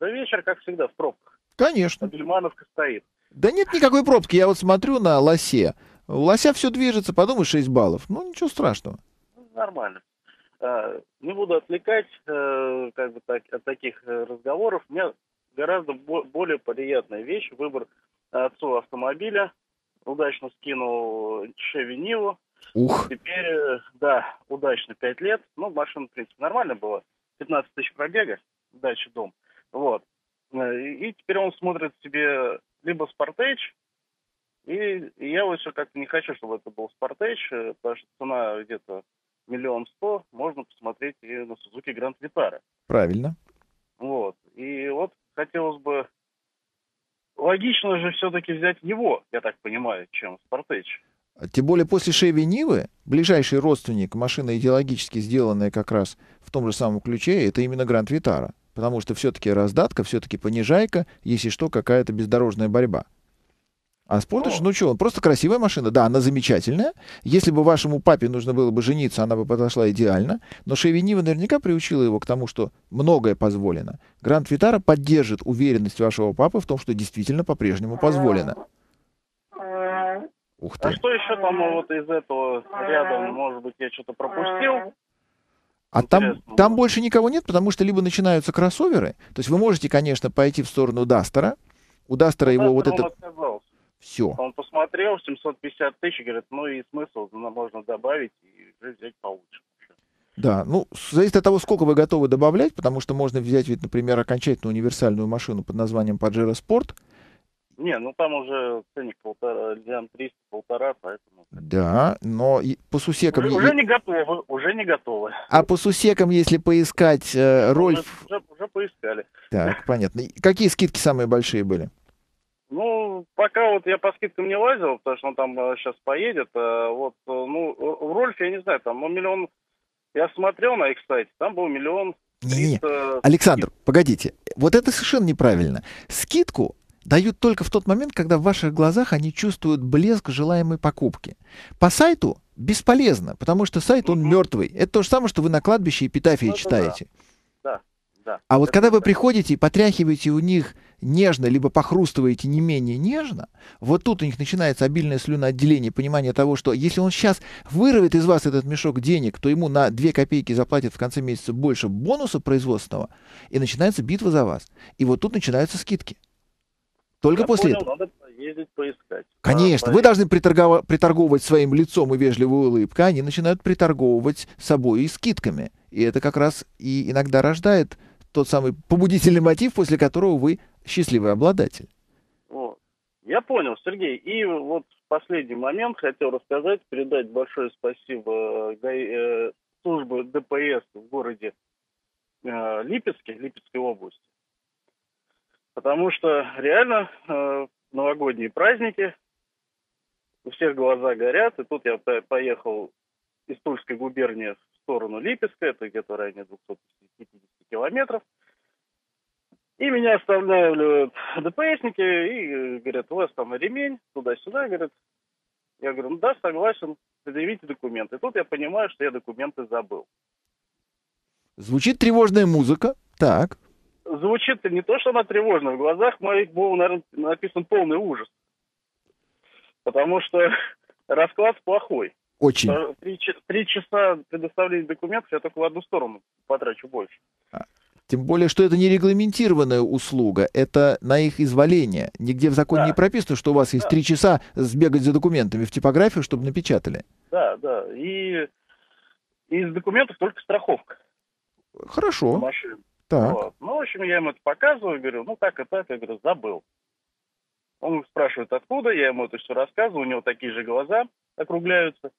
Speaker 4: да вечер, как всегда, в пробках.
Speaker 1: Конечно.
Speaker 4: Бельмановка стоит.
Speaker 1: Да нет никакой пробки. Я вот смотрю на лосе. У лося все движется, подумай, 6 баллов. Ну, ничего страшного.
Speaker 4: Нормально. А, не буду отвлекать э, как бы так, от таких э, разговоров. У меня гораздо более приятная вещь. Выбор отцу автомобиля. Удачно скинул Chevy Nivo
Speaker 1: Ух.
Speaker 4: Теперь, э, да, удачно 5 лет. Ну, машина, в принципе, нормально была. 15 тысяч пробега, дальше дом. Вот. Э, и теперь он смотрит себе либо Sportage, и, и я вот все как-то не хочу, чтобы это был Sportage, э, потому что цена где-то миллион сто, можно посмотреть и на Suzuki Grand Vitara.
Speaker 1: Правильно.
Speaker 4: Вот. И вот хотелось бы... Логично же все-таки взять его, я так понимаю, чем Sportage.
Speaker 1: Тем более после Шеви Нивы, ближайший родственник, машина идеологически сделанная как раз в том же самом ключе, это именно Гранд Витара. Потому что все-таки раздатка, все-таки понижайка, если что, какая-то бездорожная борьба. А Спортаж, ну что, он просто красивая машина. Да, она замечательная. Если бы вашему папе нужно было бы жениться, она бы подошла идеально. Но Шеви Нива наверняка приучила его к тому, что многое позволено. Гранд Витара поддержит уверенность вашего папы в том, что действительно по-прежнему позволено.
Speaker 4: Ух ты. А что еще там вот из этого рядом, может быть, я что-то пропустил?
Speaker 1: А там, там больше никого нет, потому что либо начинаются кроссоверы, то есть вы можете, конечно, пойти в сторону Дастера, у Дастера его вот это... Все.
Speaker 4: Он посмотрел, 750 тысяч, говорит, ну и смысл, ну, можно добавить и уже взять получше.
Speaker 1: Да, ну, зависит от того, сколько вы готовы добавлять, потому что можно взять, ведь, например, окончательную универсальную машину под названием Pajero Sport,
Speaker 4: не, ну там уже ценник полтора, лям 300, полтора, поэтому...
Speaker 1: Да, но по сусекам...
Speaker 4: Уже, уже не готовы, уже не готовы.
Speaker 1: А по сусекам, если поискать э, Рольф...
Speaker 4: Уже, уже поискали.
Speaker 1: Так, понятно. Какие скидки самые большие были?
Speaker 4: Ну, пока вот я по скидкам не лазил, потому что он там сейчас э, поедет. А вот, э, ну, в Рольф, я не знаю, там ну, миллион... Я смотрел на их сайте, там был миллион...
Speaker 1: Не, не, Александр, погодите. Вот это совершенно неправильно. Скидку дают только в тот момент, когда в ваших глазах они чувствуют блеск желаемой покупки. По сайту бесполезно, потому что сайт, он мертвый. Это то же самое, что вы на кладбище эпитафии ну, читаете.
Speaker 4: Да. да,
Speaker 1: А вот когда вы приходите и потряхиваете у них нежно, либо похрустываете не менее нежно, вот тут у них начинается обильное слюноотделение, понимание того, что если он сейчас вырвет из вас этот мешок денег, то ему на 2 копейки заплатят в конце месяца больше бонуса производственного, и начинается битва за вас. И вот тут начинаются скидки. Только
Speaker 4: Я
Speaker 1: после
Speaker 4: понял, надо ездить поискать.
Speaker 1: Конечно, а, вы должны приторгов... приторговывать своим лицом и вежливой улыбкой, они начинают приторговывать собой и скидками. И это как раз и иногда рождает тот самый побудительный мотив, после которого вы счастливый обладатель.
Speaker 4: Вот. Я понял, Сергей. И вот последний момент хотел рассказать, передать большое спасибо э, службе ДПС в городе э, Липецке, Липецкой области. Потому что реально э, новогодние праздники, у всех глаза горят, и тут я поехал из Тульской губернии в сторону Липецка, это где-то в районе 250 километров, и меня останавливают ДПСники и говорят, у вас там ремень, туда-сюда, говорят. Я говорю, ну да, согласен, предъявите документы. И тут я понимаю, что я документы забыл.
Speaker 1: Звучит тревожная музыка. Так
Speaker 4: звучит не то, что она тревожная, в глазах моих был, наверное, написан полный ужас. Потому что расклад плохой.
Speaker 1: Очень.
Speaker 4: Три, три часа предоставления документов я только в одну сторону потрачу больше. А,
Speaker 1: тем более, что это не регламентированная услуга, это на их изволение. Нигде в законе да. не прописано, что у вас есть три часа сбегать за документами в типографию, чтобы напечатали.
Speaker 4: Да, да. И из документов только страховка.
Speaker 1: Хорошо.
Speaker 4: Машин. Так. Вот. Ну, в общем, я ему это показываю, говорю, ну, так и так, я говорю, забыл. Он спрашивает, откуда, я ему это все рассказываю, у него такие же глаза округляются.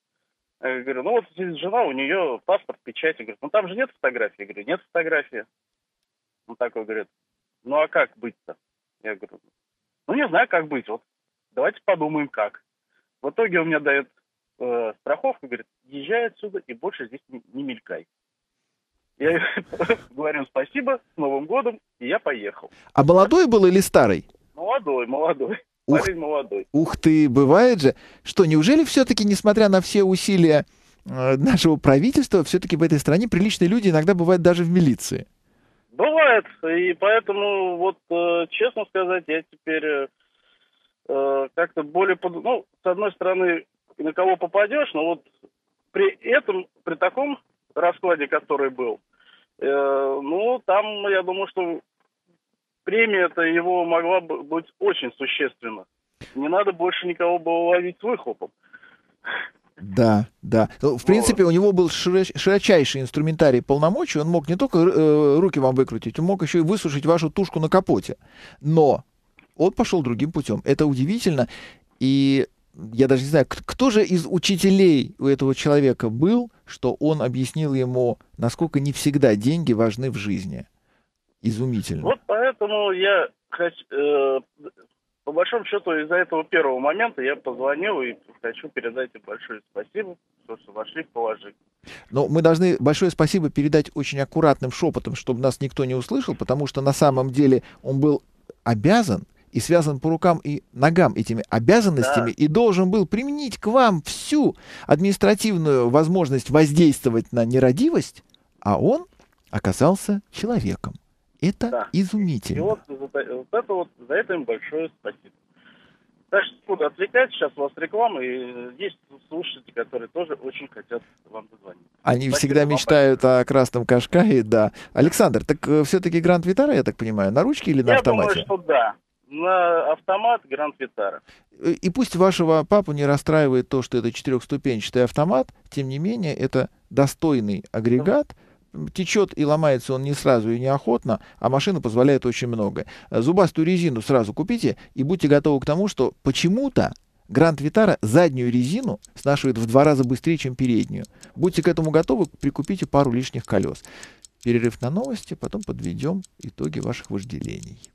Speaker 4: Я говорю, ну, вот здесь жена, у нее паспорт, печать. Я говорю, ну, там же нет фотографии. Я говорю, нет фотографии. Он такой говорит, ну, а как быть-то? Я говорю, ну, не знаю, как быть, вот давайте подумаем, как. В итоге он мне дает э, страховку, говорит, езжай отсюда и больше здесь не, не мелькай. Я говорю спасибо, с Новым годом, и я поехал.
Speaker 1: А молодой был или старый?
Speaker 4: Молодой, молодой.
Speaker 1: Ух, Парень молодой. Ух ты, бывает же. Что, неужели все-таки, несмотря на все усилия э, нашего правительства, все-таки в этой стране приличные люди иногда бывают даже в милиции?
Speaker 4: Бывает, и поэтому, вот, э, честно сказать, я теперь э, э как-то более... Под... Ну, с одной стороны, на кого попадешь, но вот при этом, при таком раскладе, который был, э, ну, там, я думаю, что премия-то его могла бы быть очень существенна. Не надо больше никого было ловить с выхлопом.
Speaker 1: Да, да. Ну, в принципе, у него был широчайший инструментарий полномочий. Он мог не только э, руки вам выкрутить, он мог еще и высушить вашу тушку на капоте. Но он пошел другим путем. Это удивительно. И я даже не знаю, кто же из учителей у этого человека был, что он объяснил ему, насколько не всегда деньги важны в жизни. Изумительно.
Speaker 4: Вот поэтому я э, по большому счету из-за этого первого момента я позвонил и хочу передать им большое спасибо, что вошли в положение.
Speaker 1: Но мы должны большое спасибо передать очень аккуратным шепотом, чтобы нас никто не услышал, потому что на самом деле он был обязан и связан по рукам и ногам этими обязанностями да. и должен был применить к вам всю административную возможность воздействовать на нерадивость, а он оказался человеком. Это да. изумительно. И
Speaker 4: вот, вот это вот за это им большое спасибо. Так что буду отвлекать, сейчас у вас реклама, и есть слушатели, которые тоже очень хотят вам позвонить.
Speaker 1: Они Спасибо всегда мечтают большое. о красном кашкае, да. Александр, так э, все-таки Гранд Витара, я так понимаю, на ручке или на
Speaker 4: я
Speaker 1: автомате?
Speaker 4: Я думаю, что да на автомат Гранд Витара.
Speaker 1: И пусть вашего папу не расстраивает то, что это четырехступенчатый автомат, тем не менее, это достойный агрегат, течет и ломается он не сразу и неохотно, а машина позволяет очень много. Зубастую резину сразу купите и будьте готовы к тому, что почему-то Гранд Витара заднюю резину снашивает в два раза быстрее, чем переднюю. Будьте к этому готовы, прикупите пару лишних колес. Перерыв на новости, потом подведем итоги ваших вожделений.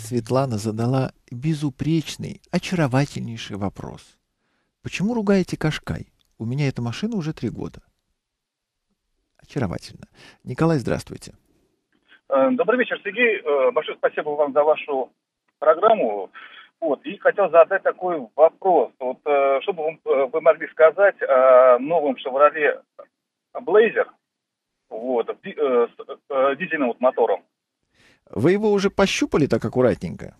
Speaker 1: Светлана задала безупречный, очаровательнейший вопрос. Почему ругаете Кашкай? У меня эта машина уже три года. Очаровательно. Николай, здравствуйте.
Speaker 5: Э, добрый вечер, Сергей. Э, большое спасибо вам за вашу программу. Вот, и хотел задать такой вопрос. Вот, э, что бы вы могли сказать о новом Chevrolet Blazer вот, с дизельным вот мотором?
Speaker 1: Вы его уже пощупали так аккуратненько?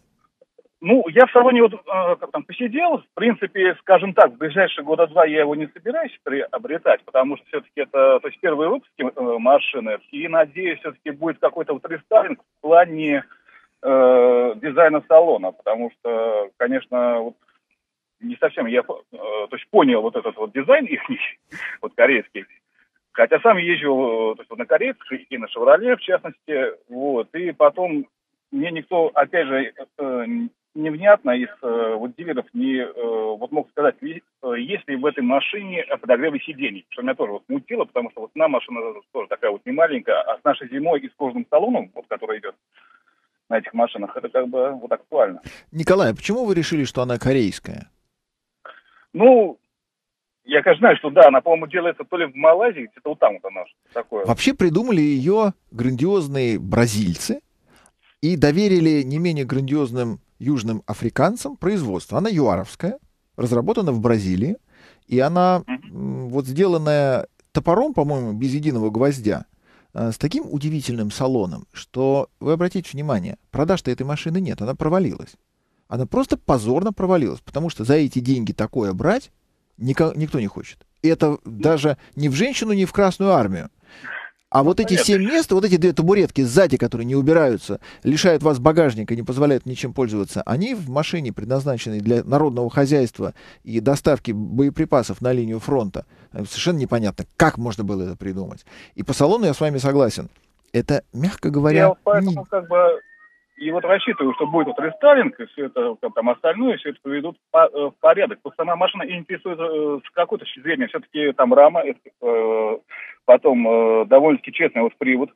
Speaker 5: Ну, я в салоне вот э, как там посидел, в принципе, скажем так, в ближайшие года два я его не собираюсь приобретать, потому что все-таки это, то есть первые выпуски э, машины, и надеюсь, все-таки будет какой-то вот рестайлинг в плане э, дизайна салона, потому что, конечно, вот не совсем я, э, то есть понял вот этот вот дизайн их, вот корейский, хотя сам езжу то есть, на корейцах и на Шевроле, в частности, вот, и потом мне никто, опять же, э, невнятно из э, вот дилеров не э, вот мог сказать, э, есть ли в этой машине подогревы сидений, что меня тоже вот смутило, потому что вот на машина тоже такая вот не маленькая, а с нашей зимой и с кожаным салоном, вот который идет на этих машинах, это как бы вот актуально.
Speaker 1: Николай, а почему вы решили, что она корейская?
Speaker 5: Ну, я, конечно, знаю, что да, она, по-моему, делается то ли в Малайзии, где-то вот там вот она такое.
Speaker 1: Вообще придумали ее грандиозные бразильцы и доверили не менее грандиозным южным африканцам производство. Она юаровская, разработана в Бразилии, и она вот сделанная топором, по-моему, без единого гвоздя, э, с таким удивительным салоном, что вы обратите внимание, продаж-то этой машины нет, она провалилась. Она просто позорно провалилась, потому что за эти деньги такое брать нико, никто не хочет. И это даже не в женщину, не в Красную армию. А вот эти семь мест, вот эти две табуретки сзади, которые не убираются, лишают вас багажника, не позволяют ничем пользоваться, они в машине, предназначенной для народного хозяйства и доставки боеприпасов на линию фронта. Э, совершенно непонятно, как можно было это придумать. И по салону я с вами согласен. Это, мягко говоря... Я
Speaker 5: поэтому не... как бы и вот рассчитываю, что будет вот рестайлинг, и все это, там, остальное, все это приведут э, в порядок. Вот сама машина интересует э, с какой-то точки зрения. Все-таки там рама, потом э, довольно-таки честный вот привод.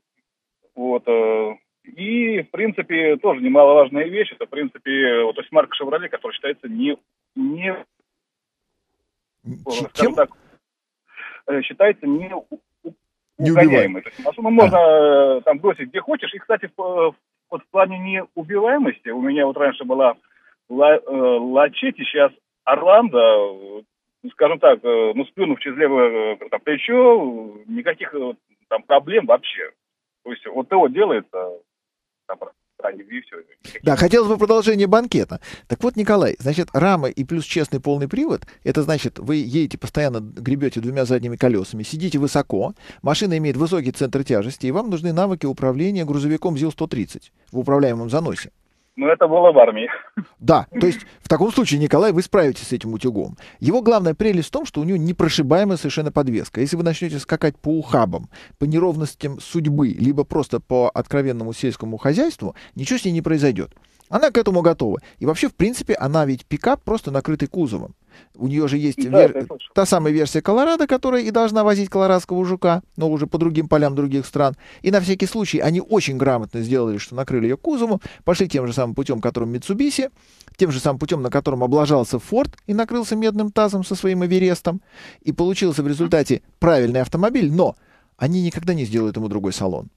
Speaker 5: Вот, э, и, в принципе, тоже немаловажная вещь, это, в принципе, вот, то есть марка Chevrolet, которая считается не, не
Speaker 1: Чем? так,
Speaker 5: э, считается не угоняемой. То есть машину можно а. там бросить где хочешь. И, кстати, в, вот в плане неубиваемости, у меня вот раньше была Лачети, сейчас Орландо, ну, скажем так, э, ну, сплюнув через левое э, там, плечо, никаких э, там проблем вообще. То есть вот ТО делается, там, все.
Speaker 1: Да, хотелось бы продолжение банкета. Так вот, Николай, значит, рама и плюс честный полный привод, это значит, вы едете постоянно, гребете двумя задними колесами, сидите высоко, машина имеет высокий центр тяжести, и вам нужны навыки управления грузовиком ЗИЛ-130 в управляемом заносе.
Speaker 5: Но это было в армии.
Speaker 1: Да, то есть в таком случае, Николай, вы справитесь с этим утюгом. Его главная прелесть в том, что у него непрошибаемая совершенно подвеска. Если вы начнете скакать по ухабам, по неровностям судьбы, либо просто по откровенному сельскому хозяйству, ничего с ней не произойдет. Она к этому готова. И вообще, в принципе, она ведь пикап просто накрытый кузовом. У нее же есть да, вер... та самая версия Колорадо, которая и должна возить колорадского жука, но уже по другим полям других стран. И на всякий случай они очень грамотно сделали, что накрыли ее кузовом, пошли тем же самым путем, которым Mitsubishi, тем же самым путем, на котором облажался Ford и накрылся медным тазом со своим Эверестом. И получился в результате правильный автомобиль, но они никогда не сделают ему другой салон.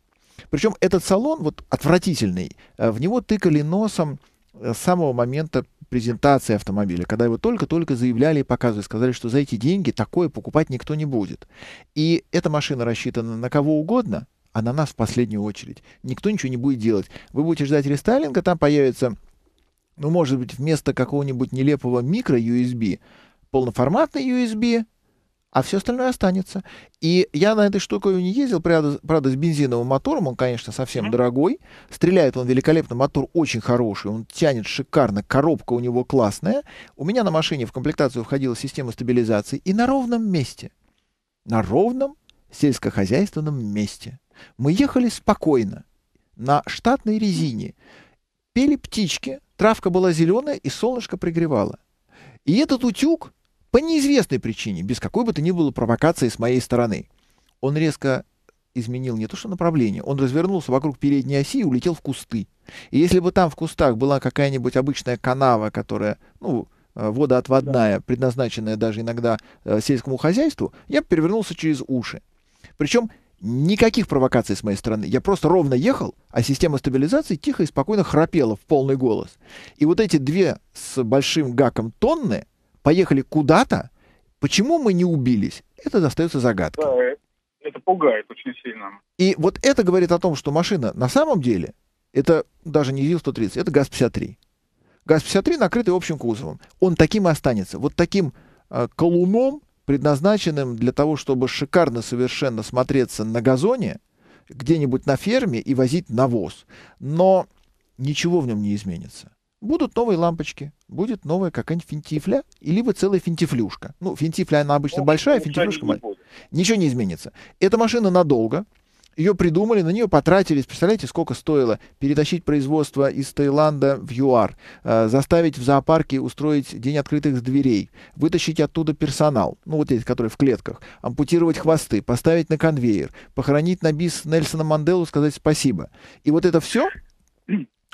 Speaker 1: Причем этот салон вот отвратительный. Э, в него тыкали носом э, с самого момента презентации автомобиля, когда его только-только заявляли и показывали, сказали, что за эти деньги такое покупать никто не будет. И эта машина рассчитана на кого угодно, а на нас в последнюю очередь. Никто ничего не будет делать. Вы будете ждать рестайлинга, там появится, ну, может быть, вместо какого-нибудь нелепого микро-USB, полноформатный USB, а все остальное останется. И я на этой штуке не ездил, правда, правда, с бензиновым мотором, он, конечно, совсем mm-hmm. дорогой, стреляет он великолепно, мотор очень хороший, он тянет шикарно, коробка у него классная. У меня на машине в комплектацию входила система стабилизации и на ровном месте, на ровном сельскохозяйственном месте. Мы ехали спокойно, на штатной резине, пели птички, травка была зеленая и солнышко пригревало. И этот утюг по неизвестной причине, без какой бы то ни было провокации с моей стороны. Он резко изменил не то что направление, он развернулся вокруг передней оси и улетел в кусты. И если бы там в кустах была какая-нибудь обычная канава, которая, ну, э, водоотводная, да. предназначенная даже иногда э, сельскому хозяйству, я перевернулся через уши. Причем никаких провокаций с моей стороны. Я просто ровно ехал, а система стабилизации тихо и спокойно храпела в полный голос. И вот эти две с большим гаком тонны поехали куда-то. Почему мы не убились? Это остается загадкой.
Speaker 5: Да, это пугает очень сильно.
Speaker 1: И вот это говорит о том, что машина на самом деле, это даже не ЗИЛ-130, это ГАЗ-53. ГАЗ-53 накрытый общим кузовом. Он таким и останется. Вот таким э, колуном, предназначенным для того, чтобы шикарно совершенно смотреться на газоне, где-нибудь на ферме и возить навоз. Но ничего в нем не изменится. Будут новые лампочки, будет новая какая-нибудь финтифля, и либо целая финтифлюшка. Ну, финтифля, она обычно ну, большая, финтифлюшка маленькая. Ничего не изменится. Эта машина надолго. Ее придумали, на нее потратились. Представляете, сколько стоило перетащить производство из Таиланда в ЮАР, э, заставить в зоопарке устроить день открытых дверей, вытащить оттуда персонал, ну вот эти, которые в клетках, ампутировать хвосты, поставить на конвейер, похоронить на бис Нельсона Манделу, сказать спасибо. И вот это все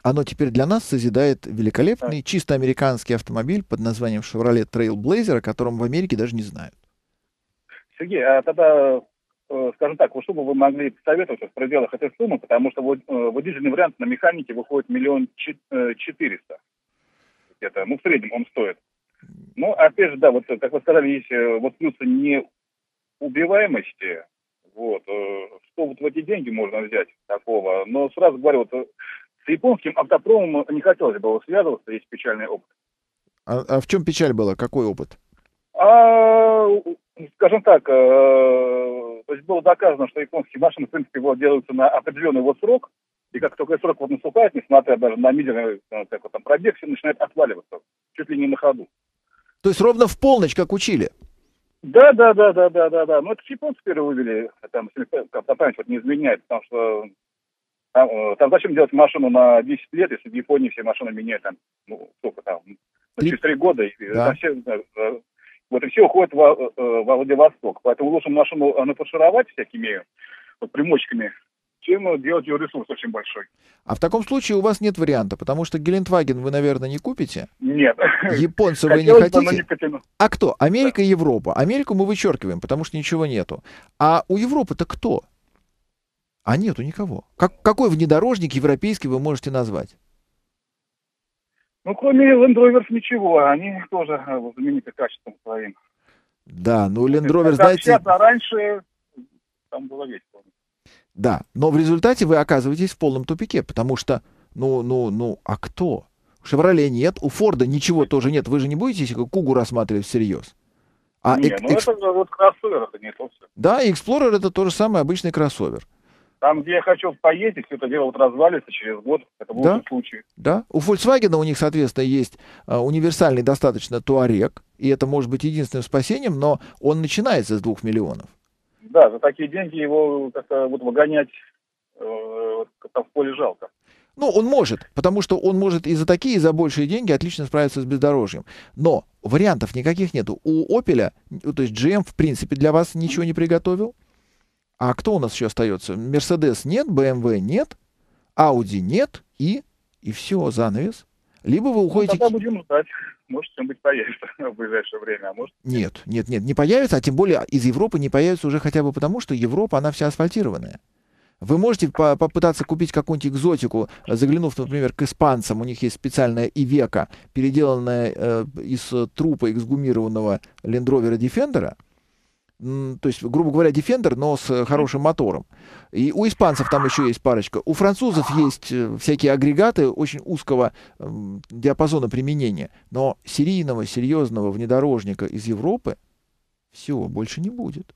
Speaker 1: оно теперь для нас созидает великолепный, чисто американский автомобиль под названием Chevrolet Trailblazer, о котором в Америке даже не знают.
Speaker 5: Сергей, а тогда, э, скажем так, что бы вы могли посоветовать в пределах этой суммы, потому что вот, э, вариант на механике выходит миллион э, четыреста. Это, ну, в среднем он стоит. Ну, опять же, да, вот, как вы сказали, есть вот плюсы неубиваемости, вот, что вот в эти деньги можно взять такого, но сразу говорю, вот с японским автопромом не хотелось бы связываться, есть печальный опыт.
Speaker 1: А, а в чем печаль была? Какой опыт?
Speaker 5: А, скажем так, э, то есть было доказано, что японские машины, в принципе, вот, делаются на определенный вот срок, и как только срок вот наступает, несмотря даже на мизерный э, как вот, там, пробег, все начинает отваливаться, чуть ли не на ходу.
Speaker 1: То есть ровно в полночь, как учили?
Speaker 5: Да, да, да, да, да, да, да. Ну, это японцы теперь вывели, там, если память вот не изменяет, потому что там, э, там зачем делать машину на 10 лет, если в Японии все машины меняют там, ну, сколько там, ну, через 3 года, и да. все, э, вот и все уходит во, э, во Владивосток. Поэтому лучше машину нафаршировать всякими вот, примочками, чем делать ее ресурс очень большой.
Speaker 1: А в таком случае у вас нет варианта, потому что Гелендваген вы, наверное, не купите?
Speaker 5: Нет.
Speaker 1: Японцы вы не хотите? А кто? Америка и Европа. Америку мы вычеркиваем, потому что ничего нету. А у Европы-то кто? А нету никого. Как, какой внедорожник европейский вы можете назвать?
Speaker 5: Ну, кроме Land Rover ничего, они тоже э, знамениты качеством своим.
Speaker 1: Да, ну Land Rover, знаете...
Speaker 5: А раньше там было весело.
Speaker 1: Да, но в результате вы оказываетесь в полном тупике, потому что, ну, ну, ну, а кто? У Шевроле нет, у Форда ничего тоже нет. Вы же не будете Кугу рассматривать всерьез?
Speaker 5: А не, эк- ну экс... это вот кроссовер, это не то все.
Speaker 1: Да, и Explorer это тоже самый обычный кроссовер.
Speaker 5: Там, где я хочу поездить, все это дело вот развалится через год. Это в да? случае.
Speaker 1: Да. У Volkswagen у них, соответственно, есть а, универсальный достаточно Туарек, и это может быть единственным спасением, но он начинается с двух миллионов.
Speaker 5: Да, за такие деньги его как-то вот выгонять э, в поле жалко.
Speaker 1: Ну, он может, потому что он может и за такие, и за большие деньги отлично справиться с бездорожьем. Но вариантов никаких нету. У Opel, то есть GM, в принципе, для вас ничего не приготовил. А кто у нас еще остается? Мерседес нет, BMW нет, Audi нет и, и все, занавес. Либо вы ну, уходите... Ну,
Speaker 5: тогда будем ждать. Может, что-нибудь появится в ближайшее время, а может...
Speaker 1: Нет, нет, нет, не появится, а тем более из Европы не появится уже хотя бы потому, что Европа, она вся асфальтированная. Вы можете по попытаться купить какую-нибудь экзотику, заглянув, например, к испанцам, у них есть специальная Ивека, переделанная э, из трупа эксгумированного Rover Defender, то есть, грубо говоря, Defender, но с хорошим мотором. И у испанцев там еще есть парочка. У французов есть э, всякие агрегаты очень узкого диапазона применения. Но серийного, серьезного внедорожника из Европы все, больше не будет.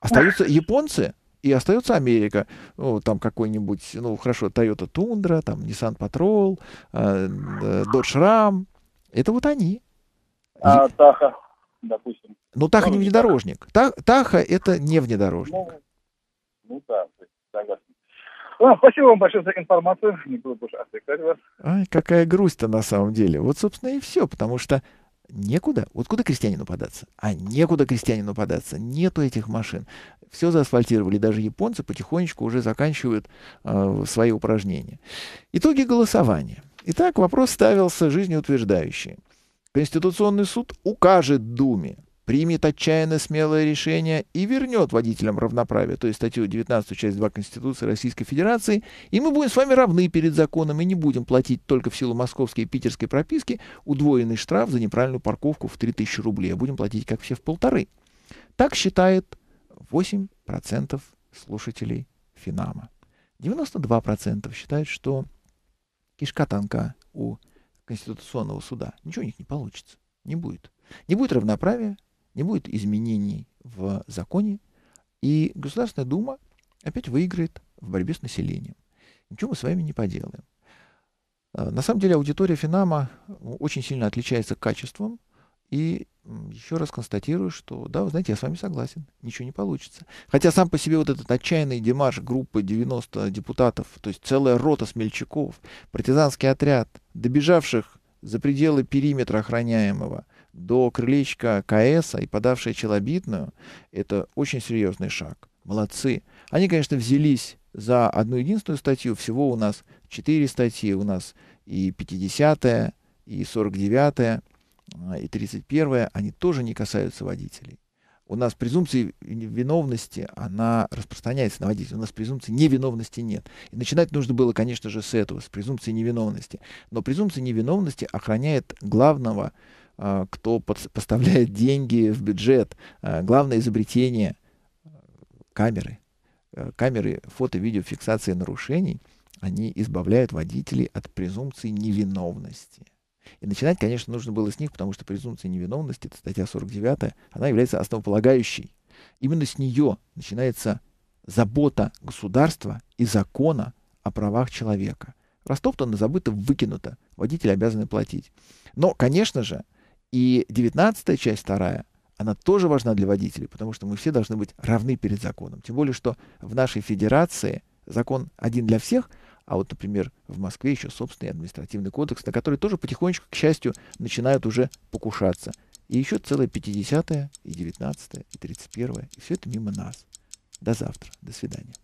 Speaker 1: Остаются японцы, и остается Америка. Ну, там какой-нибудь, ну, хорошо, Toyota Tundra, там Nissan Patrol, э, Dodge Ram. Это вот они.
Speaker 5: А Таха? допустим.
Speaker 1: Ну, Таха не внедорожник. Таха это не внедорожник.
Speaker 5: Ну, ну да, согласен. Ну, спасибо вам большое за информацию. Не буду больше отвлекать вас.
Speaker 1: Ай, какая грусть-то на самом деле. Вот, собственно, и все, потому что некуда. Вот куда крестьянину податься? А некуда крестьянину податься. Нету этих машин. Все заасфальтировали. Даже японцы потихонечку уже заканчивают э, свои упражнения. Итоги голосования. Итак, вопрос ставился жизнеутверждающий. Конституционный суд укажет Думе, примет отчаянно смелое решение и вернет водителям равноправие, то есть статью 19, часть 2 Конституции Российской Федерации, и мы будем с вами равны перед законом и не будем платить только в силу московской и питерской прописки удвоенный штраф за неправильную парковку в 3000 рублей, а будем платить, как все, в полторы. Так считает 8% слушателей Финама. 92% считают, что кишка танка у Конституционного суда. Ничего у них не получится. Не будет. Не будет равноправия, не будет изменений в законе, и Государственная Дума опять выиграет в борьбе с населением. Ничего мы с вами не поделаем. А, на самом деле аудитория Финама очень сильно отличается качеством, и еще раз констатирую, что, да, вы знаете, я с вами согласен, ничего не получится. Хотя сам по себе вот этот отчаянный демарш группы 90 депутатов, то есть целая рота смельчаков, партизанский отряд, добежавших за пределы периметра охраняемого до крылечка КС и подавшая челобитную, это очень серьезный шаг. Молодцы. Они, конечно, взялись за одну единственную статью. Всего у нас четыре статьи. У нас и 50-я, и 49-я, и 31-я. Они тоже не касаются водителей. У нас презумпция виновности, она распространяется на водителей. У нас презумпции невиновности нет. И начинать нужно было, конечно же, с этого, с презумпции невиновности. Но презумпция невиновности охраняет главного а, кто поставляет деньги в бюджет. А, главное изобретение — камеры. Э, камеры фото-видеофиксации нарушений, они избавляют водителей от презумпции невиновности. И начинать, конечно, нужно было с них, потому что презумпция невиновности, это статья 49, она является основополагающей. Именно с нее начинается забота государства и закона о правах человека. Ростов-то забыто, выкинуто. Водители обязаны платить. Но, конечно же, и девятнадцатая часть, вторая, она тоже важна для водителей, потому что мы все должны быть равны перед законом. Тем более, что в нашей федерации закон один для всех, а вот, например, в Москве еще собственный административный кодекс, на который тоже потихонечку, к счастью, начинают уже покушаться. И еще целая 50-я, и 19-я, и 31-я, и все это мимо нас. До завтра. До свидания.